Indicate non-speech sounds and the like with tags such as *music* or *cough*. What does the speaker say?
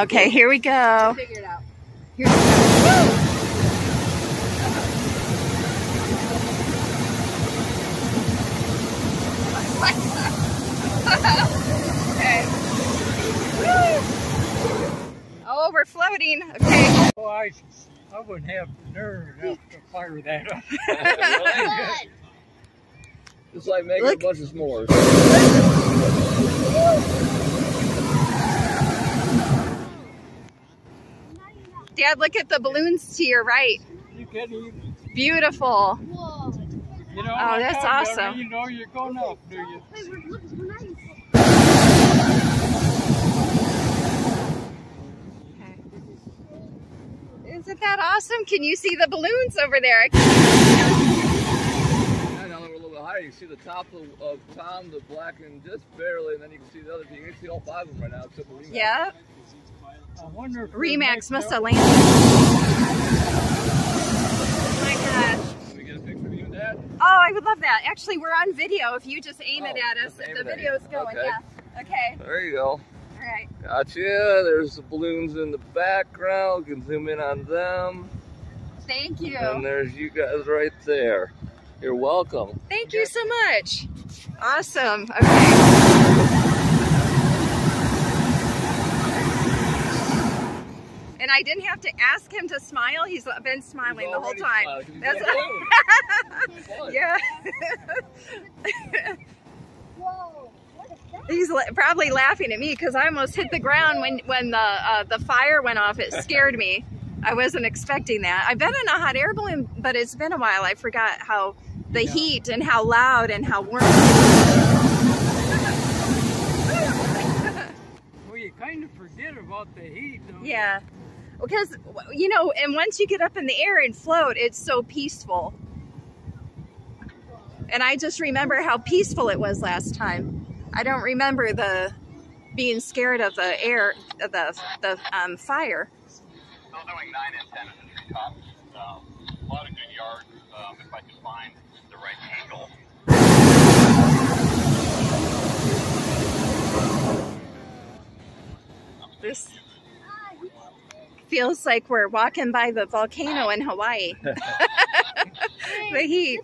Okay, here we go. Figure it out. Here we go. *laughs* okay. Oh, we're floating. Okay. Oh, I, I wouldn't have the nerve enough to fire that up. *laughs* It's like making Look. a bunch of s'mores. *laughs* Dad, look at the balloons to your right. You even, Beautiful. Whoa. you know. Oh, that's awesome. You know you're going up, do you? Wait, we're, look, we're nice. Isn't that awesome? Can you see the balloons over there? Yeah, now that we're a little bit higher, you see the top of, of Tom, the black, and just barely, and then you can see the other. You can see all five of them right now, except for RE/MAX. RE/MAX must have landed. Oh my gosh. Can we get a picture of you and Dad? Oh, I would love that. Actually, we're on video. If you just aim it Oh, at us, aim the it video's going. Okay. Yeah. Okay. There you go. All right. Gotcha. There's the balloons in the background. You can zoom in on them. Thank you. And there's you guys right there. You're welcome. Thank you so much. Awesome. Okay. And I didn't have to ask him to smile. He's been smiling the whole time. smiling 'cause he's That's got balloons. Fun. yeah. Whoa. What is that? He's la- probably laughing at me because I almost hit the ground when when the uh, the fire went off. It scared me. I wasn't expecting that. I've been in a hot air balloon, but it's been a while. I forgot how the heat and how loud and how warm. Well, you kind of forget about the heat. Don't you? Because you know, and once you get up in the air and float, it's so peaceful. And I just remember how peaceful it was last time. I don't remember the being scared of the air, of the the um, fire. Still doing 9 and 10 at the treetops. Um, a lot of good yards um, if I could find the right angle. This feels like we're walking by the volcano in Hawaii. *laughs* *laughs* the heat.